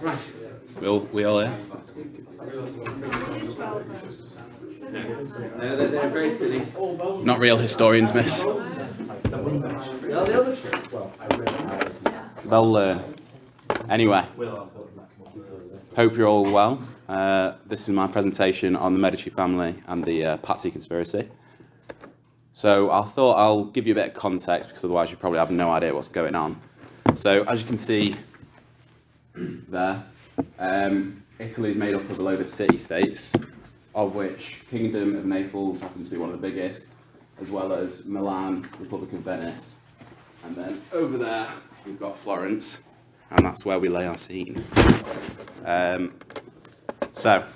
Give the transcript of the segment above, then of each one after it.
Right. We all, we all here? No, they're, they're very silly. Not real historians, miss. No, they'll They'll learn. Anyway, hope you're all well. Uh, this is my presentation on the Medici family and the uh, Pazzi conspiracy. So I thought I'll give you a bit of context because otherwise you probably have no idea what's going on. So as you can see there, um, Italy is made up of a load of city-states, of which Kingdom of Naples happens to be one of the biggest, as well as Milan, Republic of Venice, and then over there we've got Florence, and that's where we lay our scene. Um, so, a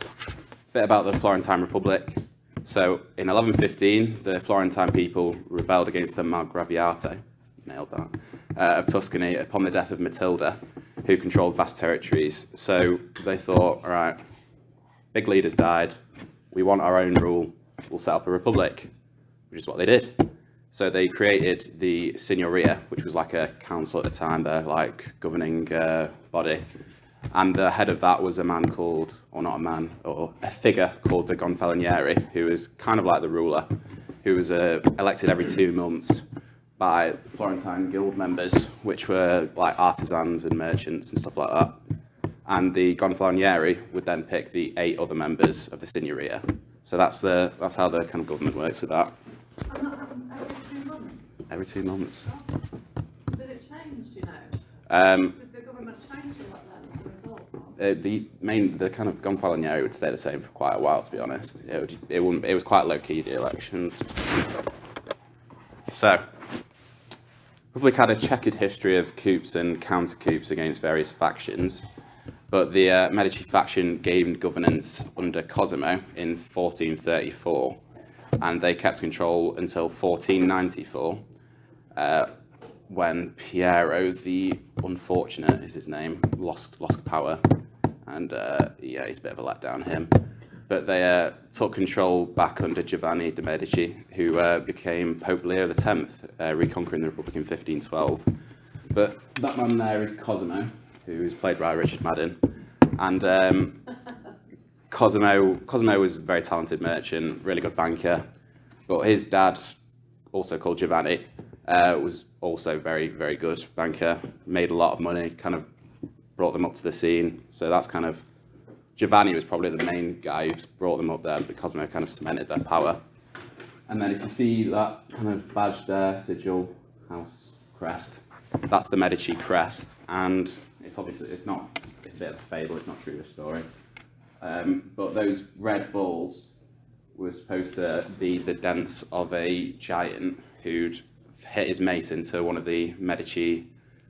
bit about the Florentine Republic. So, in 1115, the Florentine people rebelled against the Margraviate, nailed that, uh, of Tuscany upon the death of Matilda, who controlled vast territories. So, they thought, all right, big leaders died, we want our own rule, we'll set up a republic, which is what they did. So they created the Signoria, which was like a council at the time, their like governing uh, body. And the head of that was a man called, or not a man, or a figure called the Gonfaloniere, who was kind of like the ruler, who was uh, elected every two months by Florentine guild members, which were like artisans and merchants and stuff like that. And the gonfalonieri would then pick the eight other members of the Signoria. So that's, uh, that's how the kind of government works with that. And that happened every two months. Every two months. Did it change, you know? Um, Did the government change a lot then as a result? uh, the main, the kind of gonfalonieri would stay the same for quite a while, to be honest. It, would, it, wouldn't, it was quite low key, the elections. So, Republic had a checkered history of coups and counter coups against various factions, but the uh, Medici faction gained governance under Cosimo in 1434, and they kept control until 1494, uh, when Piero the Unfortunate is his name, lost lost power, and uh, yeah, he's a bit of a letdown him. But they uh, took control back under Giovanni de' Medici, who uh, became Pope Leo X, uh, reconquering the Republic in 1512. But that man there is Cosimo, who is played by Richard Madden, and um, Cosimo Cosimo was a very talented merchant, really good banker, but his dad, also called Giovanni, uh, was also very very good banker, made a lot of money, kind of brought them up to the scene. So that's kind of Giovanni was probably the main guy who brought them up there, but Cosimo kind of cemented their power. And then if you see that kind of badge there, sigil, house, crest, that's the Medici crest, and it's obviously it's not it's a bit of a fable, it's not true to story. Um, but those red balls were supposed to be the dents of a giant who'd hit his mace into one of the Medici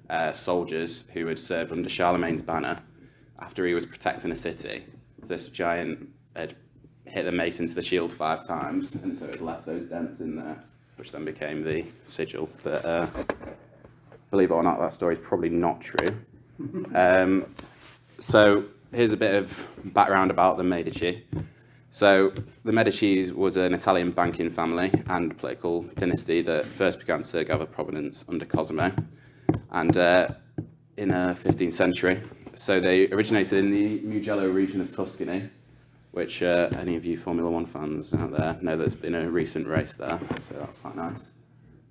uh, soldiers who had served under Charlemagne's banner after he was protecting a city. So this giant had hit the mace into the shield five times, and so it left those dents in there, which then became the sigil. But uh, believe it or not, that story is probably not true. Um, so here's a bit of background about the Medici. So the Medici was an Italian banking family and political dynasty that first began to gather prominence under Cosimo, and uh, in the 15th century. So they originated in the Mugello region of Tuscany, which uh, any of you Formula One fans out there know there's been a recent race there, so that's quite nice.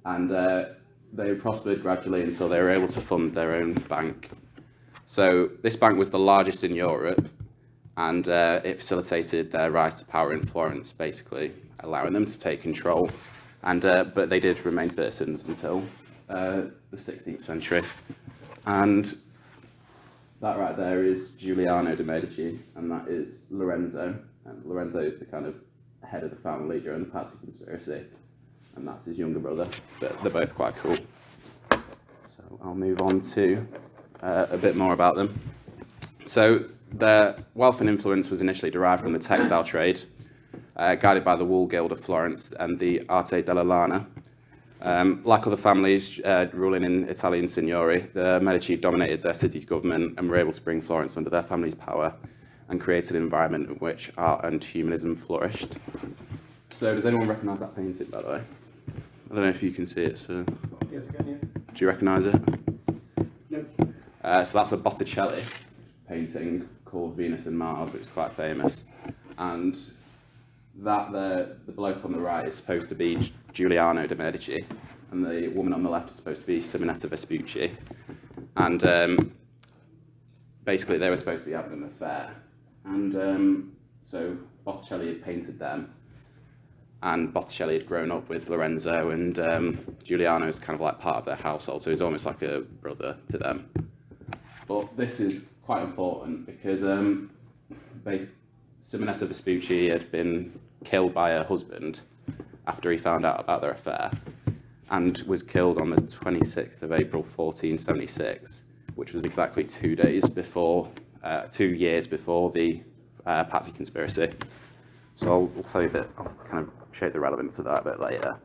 And uh, they prospered gradually until they were able to fund their own bank. So this bank was the largest in Europe, and uh, it facilitated their rise to power in Florence, basically allowing them to take control. And uh, but they did remain citizens until uh, the 16th century. And that right there is Giuliano de' Medici, and that is Lorenzo. And Lorenzo is the kind of head of the family during the Pazzi conspiracy, and that's his younger brother. But they're both quite cool. So I'll move on to uh, a bit more about them. So their wealth and influence was initially derived from the textile trade, uh, guided by the Wool Guild of Florence and the Arte della Lana. Um, like other families uh, ruling in Italian signori, the Medici dominated their city's government and were able to bring Florence under their family's power and create an environment in which art and humanism flourished. So does anyone recognise that painting, by the way? I don't know if you can see it, so Yes, again, do you recognise it? yeah. Uh, so that's a Botticelli painting called Venus and Mars, which is quite famous. And that the, the bloke on the right is supposed to be Giuliano de Medici, and the woman on the left is supposed to be Simonetta Vespucci. And um, basically, they were supposed to be having an affair. And um, so Botticelli had painted them, and Botticelli had grown up with Lorenzo, and um, Giuliano is kind of like part of their household, so he's almost like a brother to them. But this is quite important because um, Simonetta Vespucci had been killed by her husband after he found out about their affair and was killed on the 26th of April 1476, which was exactly two days before, uh, two years before the uh, Pazzi conspiracy. So I'll, I'll tell you a bit, I'll kind of show the relevance of that a bit later.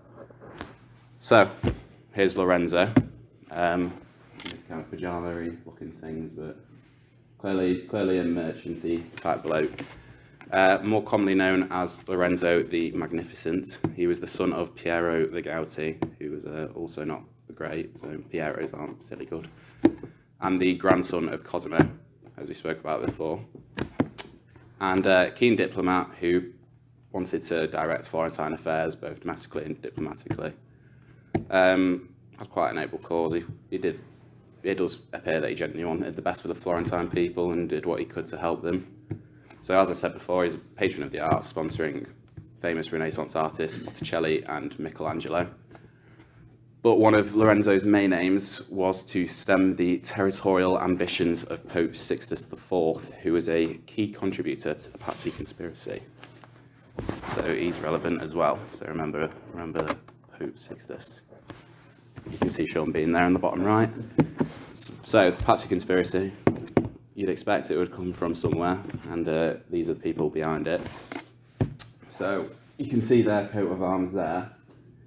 So here's Lorenzo. Um, these kind of pajama looking things, but clearly, clearly a merchanty type bloke. Uh, more commonly known as Lorenzo the Magnificent, he was the son of Piero the Gouty, who was uh, also not great, so Pieros aren't silly good, and the grandson of Cosimo, as we spoke about before. And a keen diplomat who wanted to direct Florentine affairs, both domestically and diplomatically. Um, had quite an able cause. He, he did. It does appear that he genuinely wanted the best for the Florentine people and did what he could to help them. So as I said before, he's a patron of the arts, sponsoring famous Renaissance artists Botticelli and Michelangelo. But one of Lorenzo's main aims was to stem the territorial ambitions of Pope Sixtus IV, who was a key contributor to the Pazzi conspiracy. So he's relevant as well. So remember, remember Pope Sixtus. You can see Sean being there in the bottom right. So the Pazzi conspiracy, you'd expect it would come from somewhere, and uh, these are the people behind it. So you can see their coat of arms there.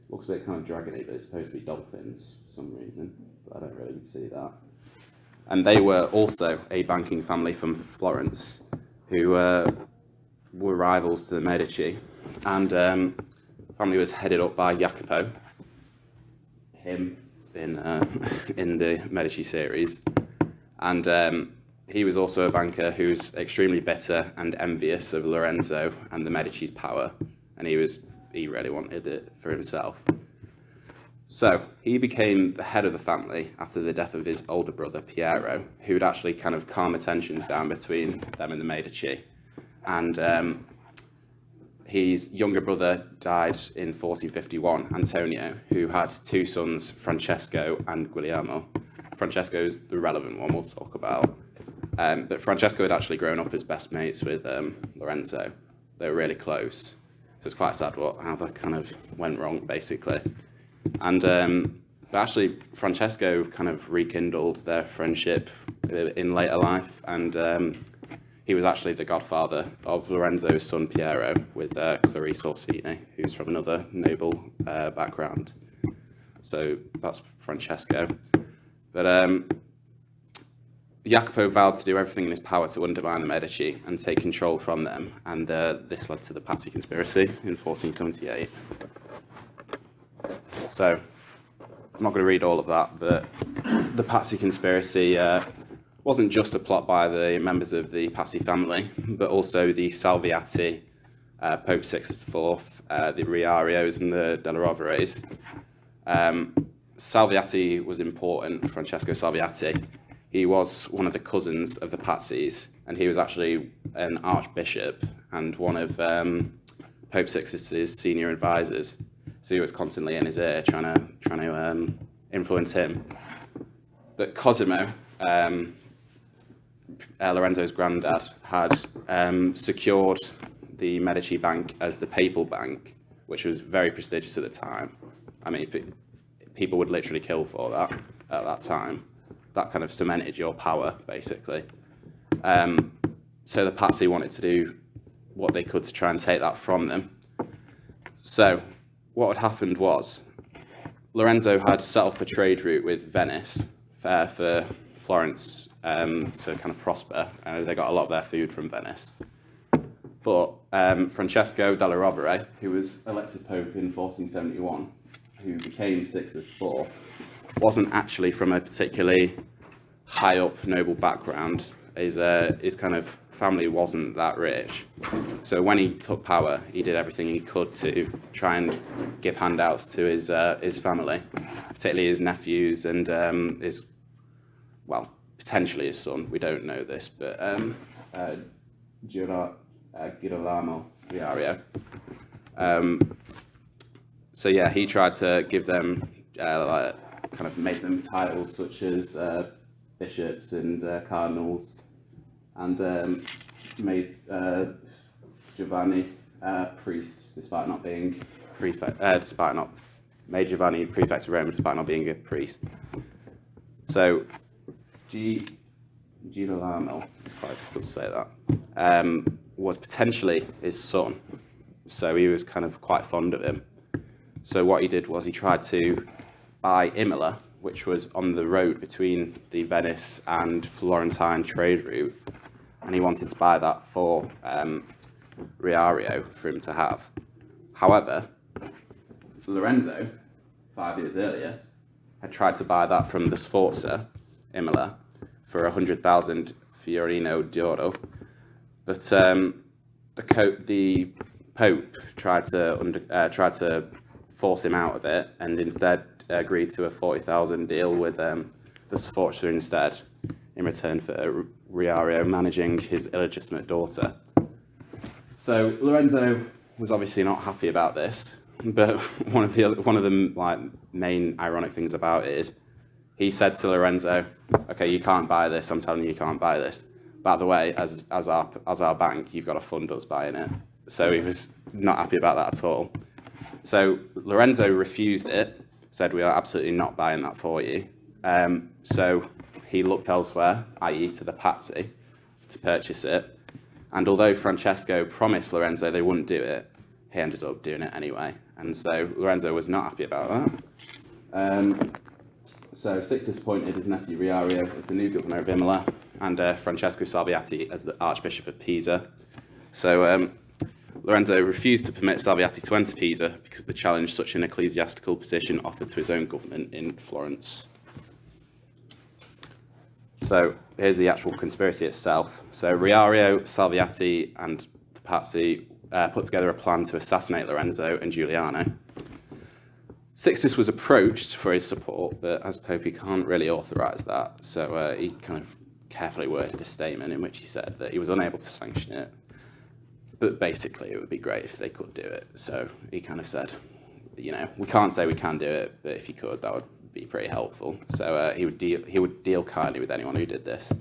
Looks a bit kind of dragony, but it's supposed to be dolphins for some reason, but I don't really see that. And they were also a banking family from Florence, who uh, were rivals to the Medici, and um, the family was headed up by Jacopo, him in uh, in the Medici series, and um, he was also a banker who was extremely bitter and envious of Lorenzo and the Medici's power, and he was he really wanted it for himself. So he became the head of the family after the death of his older brother Piero, who'd actually kind of calm tensions down between them and the Medici, and um, his younger brother died in 1451, Antonio, who had two sons, Francesco and Guglielmo. Francesco is the relevant one we'll talk about. Um, but Francesco had actually grown up as best mates with um, Lorenzo. They were really close. So it's quite sad what how that kind of went wrong, basically. And um, but actually, Francesco kind of rekindled their friendship uh, in later life, and um, he was actually the godfather of Lorenzo's son Piero with uh, Clarice Orsini, who's from another noble uh, background. So that's Francesco. But um, Jacopo vowed to do everything in his power to undermine the Medici and take control from them, and uh, this led to the Pazzi conspiracy in 1478. So, I'm not going to read all of that, but the Pazzi conspiracy uh, wasn't just a plot by the members of the Pazzi family, but also the Salviati, uh, Pope Sixtus IV, uh, the Riarios, and the Della Roveres. Um, Salviati was important, Francesco Salviati. He was one of the cousins of the Pazzis, and he was actually an archbishop and one of um, Pope Sixtus's senior advisors. So he was constantly in his ear, trying to trying to um, influence him. But Cosimo, um, uh, Lorenzo's granddad, had um, secured the Medici Bank as the papal bank, which was very prestigious at the time. I mean, pe- people would literally kill for that at that time. That kind of cemented your power, basically. Um, so the Pazzi wanted to do what they could to try and take that from them. So what had happened was Lorenzo had set up a trade route with Venice uh, for Florence um, to kind of prosper. Uh, they got a lot of their food from Venice. But um, Francesco della Rovere, who was elected pope in 1471, who became Sixtus IV, wasn't actually from a particularly high up noble background. His, uh, his kind of family wasn't that rich. So when he took power, he did everything he could to try and give handouts to his, uh, his family, particularly his nephews and um, his, well, potentially his son. We don't know this, but um, uh, uh, Girolamo. Um, so yeah, he tried to give them uh, like, kind of make them titles such as uh, bishops and uh, cardinals, and um, made uh, Giovanni uh, priest despite not being prefect, uh, despite not made Giovanni prefect of Rome despite not being a priest. So G. Girolamo, it's quite difficult to say that, um, was potentially his son. So he was kind of quite fond of him. So what he did was he tried to buy Imola, which was on the road between the Venice and Florentine trade route, and he wanted to buy that for um, Riario for him to have. However, Lorenzo, five years earlier, had tried to buy that from the Sforza, Imola, for 100,000 Fiorino d'Oro, but um, the, co- the Pope tried to under, uh, tried to force him out of it, and instead agreed to a 40,000 deal with um, the Sforza instead, in return for Riario managing his illegitimate daughter. So Lorenzo was obviously not happy about this, but one of the other, one of the like main ironic things about it is he said to Lorenzo, "Okay, you can't buy this. I'm telling you, you can't buy this. By the way, as as our as our bank, you've got to fund us buying it." So he was not happy about that at all. So Lorenzo refused it, said, "We are absolutely not buying that for you." Um, so he looked elsewhere, i.e., to the Pazzi, to purchase it. And although Francesco promised Lorenzo they wouldn't do it, he ended up doing it anyway. And so Lorenzo was not happy about that. Um, so Sixtus appointed his nephew Riario as the new governor of Imola and uh, Francesco Salviati as the Archbishop of Pisa. So um, Lorenzo refused to permit Salviati to enter Pisa because the challenge such an ecclesiastical position offered to his own government in Florence. So here's the actual conspiracy itself. So Riario, Salviati, and the Pazzi uh, put together a plan to assassinate Lorenzo and Giuliano. Sixtus was approached for his support, but as Pope, he can't really authorise that. So uh, he kind of carefully worded a statement in which he said that he was unable to sanction it, but basically it would be great if they could do it. So he kind of said, you know, we can't say we can do it, but if you could, that would be pretty helpful. So uh, he would deal he would deal kindly with anyone who did this.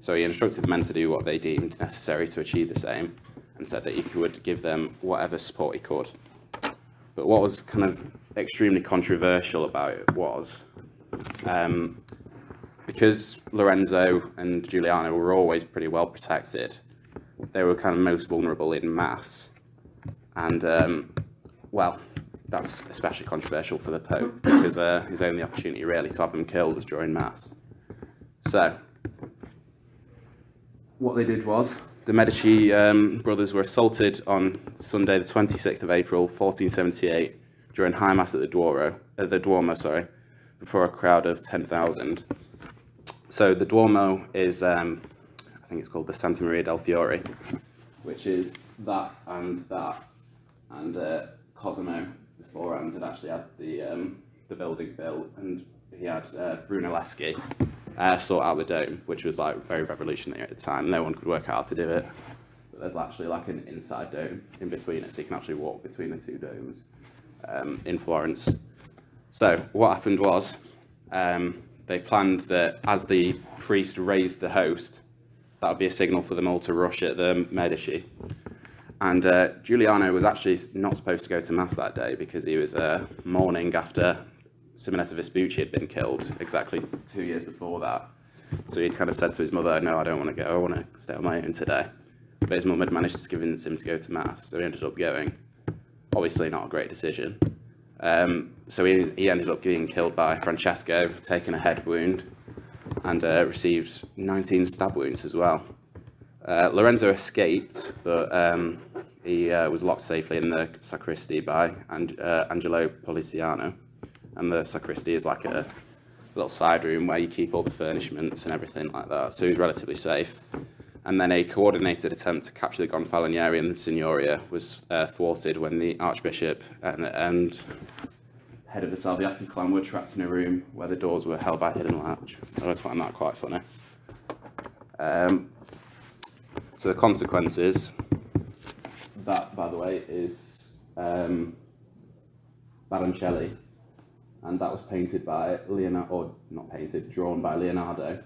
So he instructed the men to do what they deemed necessary to achieve the same, and said that he would give them whatever support he could. But what was kind of extremely controversial about it was um, because Lorenzo and Giuliano were always pretty well protected, they were kind of most vulnerable in mass. And, um, well, that's especially controversial for the Pope because uh, his only opportunity really to have them killed was during Mass. So, what they did was the Medici um, brothers were assaulted on Sunday, the 26th of April, 1478, during High Mass at the Duomo, uh, the Duomo, sorry, before a crowd of 10,000. So the Duomo is, um, I think it's called the Santa Maria del Fiore, which is that and that, and uh, Cosimo beforehand had actually had the um, the building built, and he had uh, Brunelleschi uh, sort out the dome, which was like very revolutionary at the time. No one could work out how to do it. But there's actually like an inside dome in between it, so you can actually walk between the two domes um, in Florence. So what happened was um, they planned that as the priest raised the host, that would be a signal for them all to rush at the Medici. And uh, Giuliano was actually not supposed to go to mass that day because he was uh, mourning after Simonetta Vespucci had been killed exactly two years before that. So he'd kind of said to his mother, "No, I don't want to go. I want to stay on my own today." But his mum had managed to convince him to go to mass, so he ended up going. Obviously, not a great decision. Um, so he, he ended up being killed by Francesco, taking a head wound, and uh, received 19 stab wounds as well. Uh, Lorenzo escaped, but um, he uh, was locked safely in the sacristy by and, uh, Angelo Poliziano. And the sacristy is like a little side room where you keep all the furnishments and everything like that. So he was relatively safe. And then a coordinated attempt to capture the Gonfalonieri and the Signoria was uh, thwarted when the Archbishop and, and head of the Salviati clan were trapped in a room where the doors were held by a hidden latch. I always find that quite funny. Um, so the consequences, that by the way is um, Baroncelli, and that was painted by Leonardo, or not painted, drawn by Leonardo.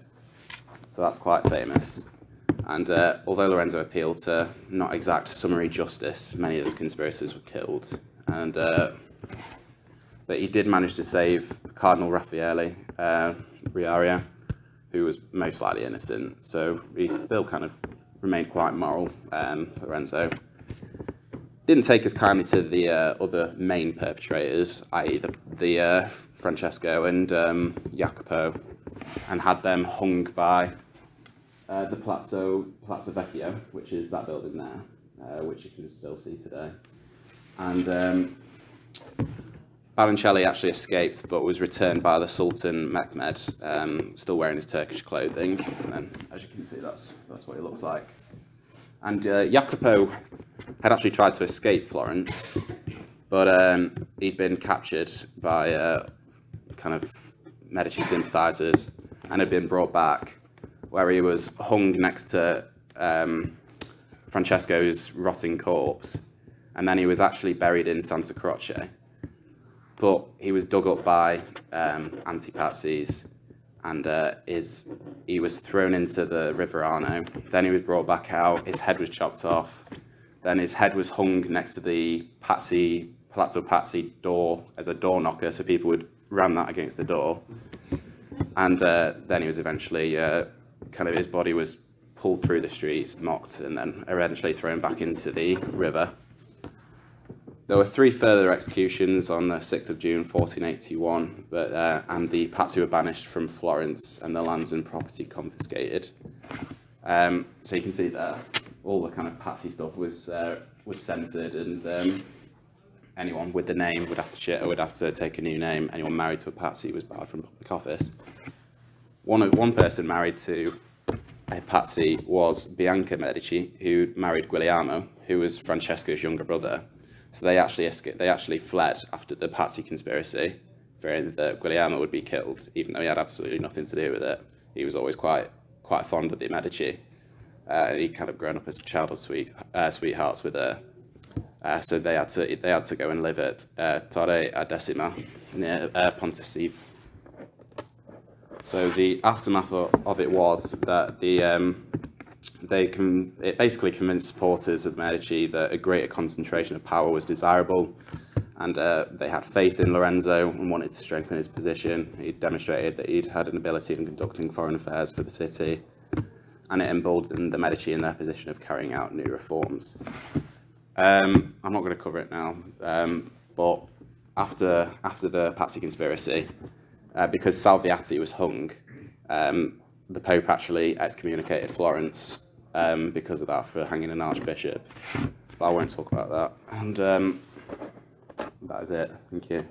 So that's quite famous. And uh, although Lorenzo appealed to not exact summary justice, many of the conspirators were killed. And uh, but he did manage to save Cardinal Raffaele uh, Riario, who was most likely innocent. So he still kind of remained quite moral, um, Lorenzo. Didn't take as kindly to the uh, other main perpetrators, i.e. the, the uh, Francesco and um, Jacopo, and had them hung by uh, the Palazzo, Palazzo Vecchio, which is that building there, uh, which you can still see today. And um, Baroncelli actually escaped, but was returned by the Sultan Mehmed, um, still wearing his Turkish clothing. And then, as you can see, that's, that's what he looks like. And uh, Jacopo had actually tried to escape Florence, but um, he'd been captured by uh, kind of Medici sympathisers and had been brought back, where he was hung next to um, Francesco's rotting corpse, and then he was actually buried in Santa Croce but he was dug up by um, anti-Pazzis and uh, his, he was thrown into the River Arno. Then he was brought back out, his head was chopped off. Then his head was hung next to the Pazzi, Palazzo Pazzi door as a door knocker, so people would ram that against the door. And uh, then he was eventually, uh, kind of his body was pulled through the streets, mocked, and then eventually thrown back into the river. There were three further executions on the 6th of June 1481, but, uh, and the Pazzi were banished from Florence and their lands and property confiscated. Um, so you can see that all the kind of Pazzi stuff was uh, was censored, and um, anyone with the name would have to shit, would have to take a new name. Anyone married to a Pazzi was barred from public office. One one person married to a Pazzi was Bianca Medici, who married Guglielmo, who was Francesco's younger brother. So they actually escaped, they actually fled after the Pazzi conspiracy, fearing that Guglielmo would be killed, even though he had absolutely nothing to do with it. He was always quite quite fond of the Medici. Uh, he'd kind of grown up as childhood sweet, uh, sweethearts with her. Uh, so they had to they had to go and live at uh, Torre a Decima near uh, Ponticello. So the aftermath of, of it was that the um, they can, it basically convinced supporters of Medici that a greater concentration of power was desirable and uh, they had faith in Lorenzo and wanted to strengthen his position. He demonstrated that he'd had an ability in conducting foreign affairs for the city and it emboldened the Medici in their position of carrying out new reforms. Um, I'm not going to cover it now, um, but after, after the Pazzi conspiracy, uh, because Salviati was hung, um, the Pope actually excommunicated Florence um, because of that for hanging an archbishop. But I won't talk about that. And um, that is it. Thank you.